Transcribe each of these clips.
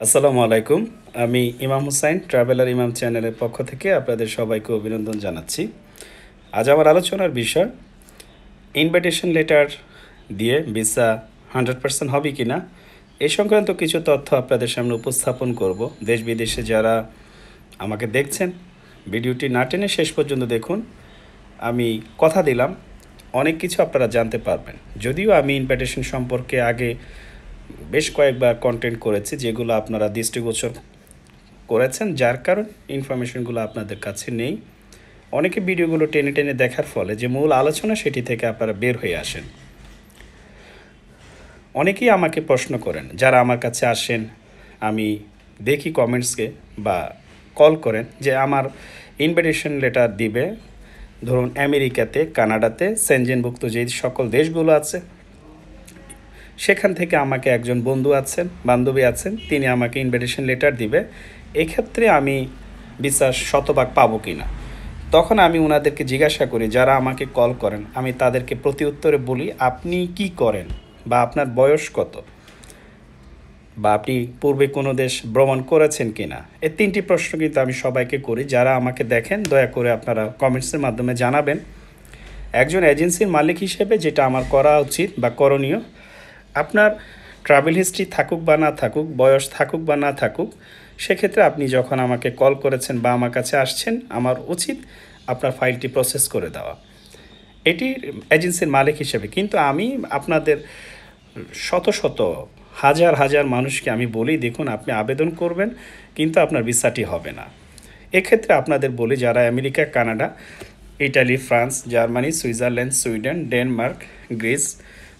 আসসালামু আলাইকুম। আমি ইমাম হুসাইন, ট্রাভেলার ইমাম চ্যানেলের পক্ষ থেকে আপনাদের সবাইকে অভিনন্দন জানাচ্ছি। আজ আমার আলোচনার বিষয় ইনভাইটেশন লেটার দিয়ে ভিসা হান্ড্রেড পার্সেন্ট হবে কি না এই সংক্রান্ত কিছু তথ্য আপনাদের সামনে উপস্থাপন করব। দেশ বিদেশে যারা আমাকে দেখছেন, ভিডিওটি না টেনে শেষ পর্যন্ত দেখুন। আমি কথা দিলাম, অনেক কিছু আপনারা জানতে পারবেন। যদিও আমি ইনভাইটেশন সম্পর্কে আগে বেশ কয়েকবার কন্টেন্ট করেছি যেগুলো আপনারা দৃষ্টিগোচর করেছেন, যার কারণ ইনফরমেশনগুলো আপনাদের কাছে নেই। অনেকে ভিডিওগুলো টেনে টেনে দেখার ফলে যে মূল আলোচনা সেটি থেকে আপনারা বের হয়ে আসেন। অনেকেই আমাকে প্রশ্ন করেন, যারা আমার কাছে আসেন, আমি দেখি কমেন্টসকে বা কল করেন যে আমার ইনভিটেশন লেটার দিবে। ধরুন, আমেরিকাতে, কানাডাতে সেনজেনভুক্ত যে সকল দেশগুলো আছে সেখান থেকে আমাকে একজন বন্ধু আছেন, বান্ধবী আছেন, তিনি আমাকে ইনভিটেশন লেটার দিবে, এক্ষেত্রে আমি বিশ্বাস শতভাগ পাবো কি না তখন আমি ওনাদেরকে জিজ্ঞাসা করি, যারা আমাকে কল করেন, আমি তাদেরকে প্রতি উত্তরে বলি, আপনি কি করেন? বা আপনার বয়স কত? বা আপনি পূর্বে কোনো দেশ ভ্রমণ করেছেন কি না এই তিনটি প্রশ্ন কিন্তু আমি সবাইকে করি, যারা আমাকে দেখেন, দয়া করে আপনারা কমেন্টসের মাধ্যমে জানাবেন। একজন এজেন্সির মালিক হিসেবে যেটা আমার করা উচিত বা করণীয় আপনার ট্রাভেল হিস্ট্রি থাকুক বা না থাকুক, বয়স থাকুক বা না থাকুক, সেক্ষেত্রে আপনি যখন আমাকে কল করেছেন বা আমার কাছে আসছেন, আমার উচিত আপনার ফাইলটি প্রসেস করে দেওয়া। এটি এজেন্সির মালিক হিসেবে, কিন্তু আমি আপনাদের শত শত, হাজার হাজার মানুষকে আমি বলি, দেখুন আপনি আবেদন করবেন, কিন্তু আপনার ভিসাটি হবে না। এক্ষেত্রে আপনাদের বলি, যারা America, Canada, Italy, France, Germany, Switzerland, Sweden, Denmark, Greece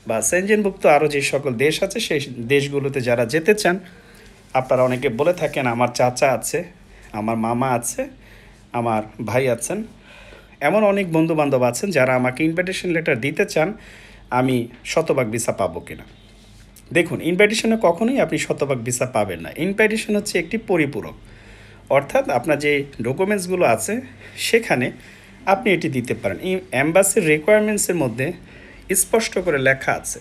বা সেনজেনভুক্ত আরও যে সকল দেশ আছে, সেই দেশগুলোতে যারা যেতে চান, আপনারা অনেকে বলে থাকেন, আমার চাচা আছে, আমার মামা আছে, আমার ভাই আছেন। এমন অনেক বন্ধু বান্ধব আছেন যারা আমাকে ইনভাইটেশন লেটার দিতে চান, আমি শতভাগ ভিসা পাবো কিনা। দেখুন ইনভাইটেশনে কখনোই আপনি শতভাগ ভিসা পাবেন না। ইনভাইটেশন হচ্ছে একটি পরিপূরক। অর্থাৎ আপনার যে ডকুমেন্টসগুলো আছে, সেখানে আপনি এটি দিতে পারেন। অ্যাম্বাসির রিকোয়ারমেন্টসের মধ্যে স্পষ্ট করে লেখা আছে।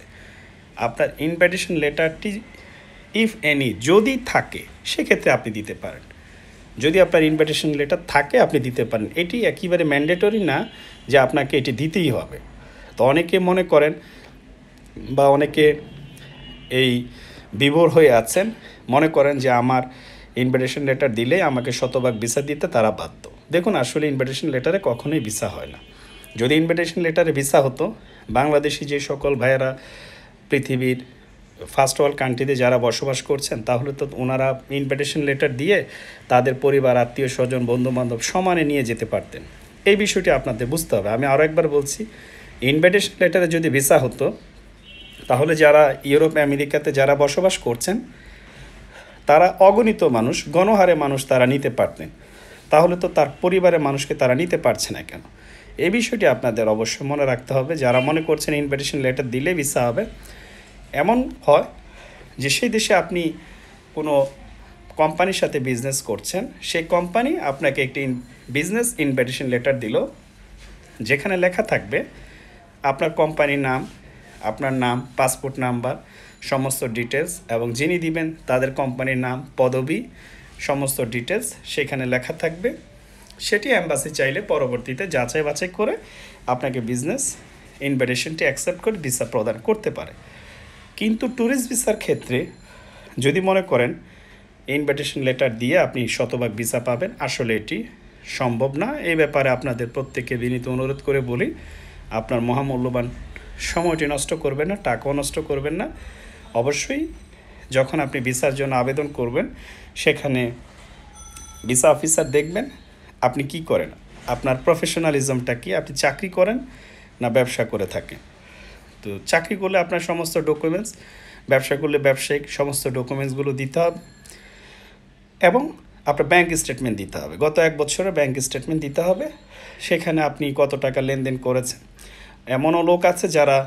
আপনার ইনভাইটেশন লেটারটি ইফ এনি যদি থাকে, সেক্ষেত্রে আপনি দিতে পারেন। যদি আপনার ইনভাইটেশন লেটার থাকে, আপনি দিতে পারেন। এটি একেবারে ম্যান্ডেটরি না যে আপনাকে এটি দিতেই হবে। তো অনেকে মনে করেন বা অনেকে এই বিভোর হয়ে আছেন, মনে করেন যে আমার ইনভিটেশন লেটার দিলে আমাকে শতভাগ ভিসা দিতে তারা বাধ্য। দেখুন, আসলে ইনভাইটেশন লেটারে কখনোই ভিসা হয় না। যদি ইনভিটেশন লেটারে ভিসা হতো, বাংলাদেশি যে সকল ভাইয়েরা পৃথিবীর ফার্স্ট ওয়ার্ল্ড কান্ট্রিতে যারা বসবাস করছেন, তাহলে তো ওনারা ইনভিটেশন লেটার দিয়ে তাদের পরিবার, আত্মীয় স্বজন, বন্ধুবান্ধব সমানে নিয়ে যেতে পারতেন। এই বিষয়টি আপনাদের বুঝতে হবে। আমি আরও একবার বলছি ইনভিটেশন লেটারে যদি ভিসা হতো, তাহলে যারা ইউরোপ, আমেরিকাতে যারা বসবাস করছেন, তারা অগণিত মানুষ, গণহারে মানুষ তারা নিতে পারতেন। তাহলে তো তার পরিবারের মানুষকে তারা নিতে পারছে না কেন? এই বিষয়টি আপনাদের অবশ্যই মনে রাখতে হবে। যারা মনে করছেন ইনভিটেশন লেটার দিলে ভিসা হবে, এমন হয় যে সেই দেশে আপনি কোনো কোম্পানির সাথে বিজনেস করছেন, সেই কোম্পানি আপনাকে একটি বিজনেস ইনভিটেশন লেটার দিল, যেখানে লেখা থাকবে আপনার কোম্পানির নাম, আপনার নাম পাসপোর্ট নাম্বার সমস্ত ডিটেলস এবং যিনি দিবেন তাদের কোম্পানির নাম, পদবি, সমস্ত ডিটেলস সেখানে লেখা থাকবে। সেটি অ্যাম্বাসি চাইলে পরবর্তীতে যাচাই বাছাই করে আপনাকে বিজনেস ইনভিটেশনটি অ্যাকসেপ্ট করে ভিসা প্রদান করতে পারে। কিন্তু ট্যুরিস্ট ভিসার ক্ষেত্রে যদি মনে করেন ইনভিটেশন লেটার দিয়ে আপনি শতভাগ ভিসা পাবেন, আসলে এটি সম্ভব না। এই ব্যাপারে আপনাদের প্রত্যেককে বিনীত অনুরোধ করে বলি, আপনার মহামূল্যবান সময়টি নষ্ট করবেন না, টাকাও নষ্ট করবেন না। অবশ্যই যখন আপনি ভিসার জন্য আবেদন করবেন, সেখানে ভিসা অফিসার দেখবেন আপনি কি করেন? আপনার প্রফেশনালিজমটা কি? আপনি চাকরি করেন না ব্যবসা করে থাকেন? তো চাকরি করলে আপনার সমস্ত ডকুমেন্টস ব্যবসা করলে ব্যবসায়িক সমস্ত ডকুমেন্টসগুলো দিতে হবে এবং আপনার ব্যাংক স্টেটমেন্ট দিতে হবে। গত এক বছরে ব্যাংক স্টেটমেন্ট দিতে হবে। সেখানে আপনি কত টাকা লেনদেন করেছেন? এমনও লোক আছে যারা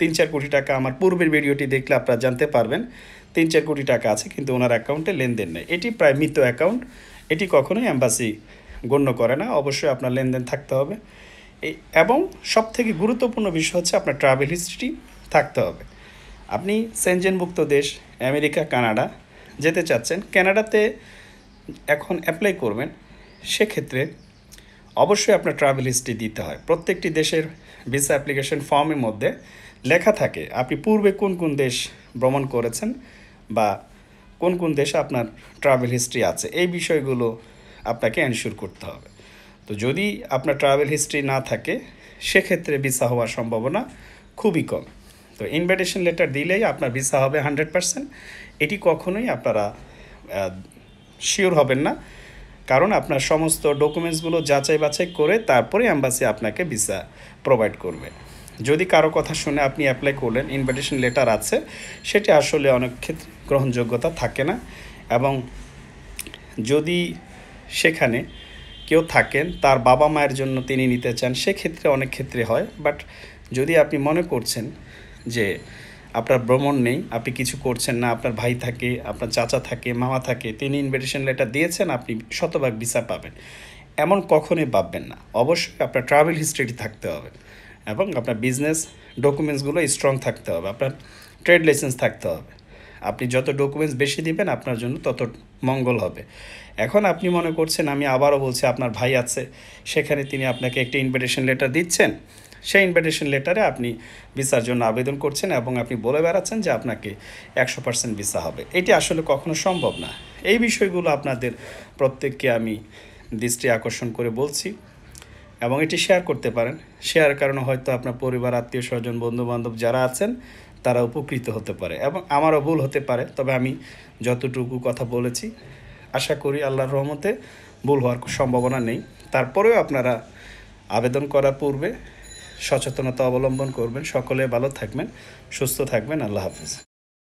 তিন চার কোটি টাকা, আমার পূর্বের ভিডিওটি দেখলে আপনারা জানতে পারবেন তিন চার কোটি টাকা আছে, কিন্তু ওনার অ্যাকাউন্টে লেনদেন নেই। এটি প্রায় মৃত অ্যাকাউন্ট এটি কখনোই অ্যাম্বাসি গণ্য করে না, অবশ্যই আপনার লেনদেন থাকতে হবে। এবং সবথেকে গুরুত্বপূর্ণ বিষয় হচ্ছে আপনার ট্রাভেল হিস্ট্রি থাকতে হবে। আপনি সেনজেনভুক্ত দেশ, আমেরিকা, কানাডা যেতে চাচ্ছেন, কানাডাতে এখন অ্যাপ্লাই করবেন, সেক্ষেত্রে অবশ্যই আপনার ট্রাভেল হিস্ট্রি দিতে হয়। প্রত্যেকটি দেশের ভিসা অ্যাপ্লিকেশন ফর্মের মধ্যে লেখা থাকে, আপনি পূর্বে কোন কোন দেশ ভ্রমণ করেছেন বা কোন কোন দেশে আপনার ট্রাভেল হিস্ট্রি আছে। এই বিষয়গুলো আপনাকে এনশিওর করতে হবে। তো যদি আপনার ট্রাভেল হিস্ট্রি না থাকে, সেক্ষেত্রে ভিসা হওয়ার সম্ভাবনা খুবই কম। তো ইনভাইটেশন লেটার দিলেই আপনার ভিসা হবে হান্ড্রেড পারসেন্ট এটি কখনোই আপনারা শিওর হবেন না। কারণ আপনার সমস্ত ডকুমেন্টসগুলো যাচাই বাছাই করে তারপরে অ্যাম্বাসি আপনাকে ভিসা প্রোভাইড করবে। যদি কারও কথা শুনে আপনি অ্যাপ্লাই করলেন ইনভাইটেশন লেটার আছে, সেটি আসলে অনেক ক্ষেত্রে গ্রহণযোগ্যতা থাকে না। এবং যদি সেখানে কেউ থাকেন, তার বাবা মায়ের জন্য তিনি নিতে চান, সেক্ষেত্রে অনেক ক্ষেত্রে হয়। বাট যদি আপনি মনে করছেন যে আপনার ভ্রমণ নেই, আপনি কিছু করছেন না, আপনার ভাই থাকে, আপনার চাচা থাকে, মামা থাকে, তিনি ইনভিটেশন লেটার দিয়েছেন, আপনি শতভাগ ভিসা পাবেন। এমন কখনোই ভাববেন না। অবশ্যই আপনার ট্রাভেল হিস্ট্রিটি থাকতে হবে এবং আপনার বিজনেস ডকুমেন্টসগুলো স্ট্রং থাকতে হবে, আপনার ট্রেড লাইসেন্স থাকতে হবে। আপনি যত ডকুমেন্টস বেশি দিবেন, আপনার জন্য তত মঙ্গল হবে। এখন আপনি মনে করছেন, আমি আবারও বলছি, আপনার ভাই আছে, সেখানে তিনি আপনাকে একটি ইনভিটেশন লেটার দিচ্ছেন। সেই ইনভিটেশন লেটারে আপনি ভিসার জন্য আবেদন করছেন এবং আপনি বলে বেড়াচ্ছেন যে আপনাকে একশো পার্সেন্ট ভিসা হবে। এটি আসলে কখনো সম্ভব না। এই বিষয়গুলো আপনাদের প্রত্যেককে আমি দৃষ্টি আকর্ষণ করে বলছি এবং এটি শেয়ার করতে পারেন। শেয়ার কারণে হয়তো আপনার পরিবার আত্মীয় স্বজন বন্ধু বান্ধব যারা আছেন তারা উপকৃত হতে পারে এবং আমারও ভুল হতে পারে, তবে আমি যতটুকু কথা বলেছি, আশা করি আল্লাহর রহমতে ভুল হওয়ার সম্ভাবনা নেই। তারপরেও আপনারা আবেদন করার পূর্বে সচেতনতা অবলম্বন করবেন। সকলে ভালো থাকবেন, সুস্থ থাকবেন। আল্লাহ হাফিজ।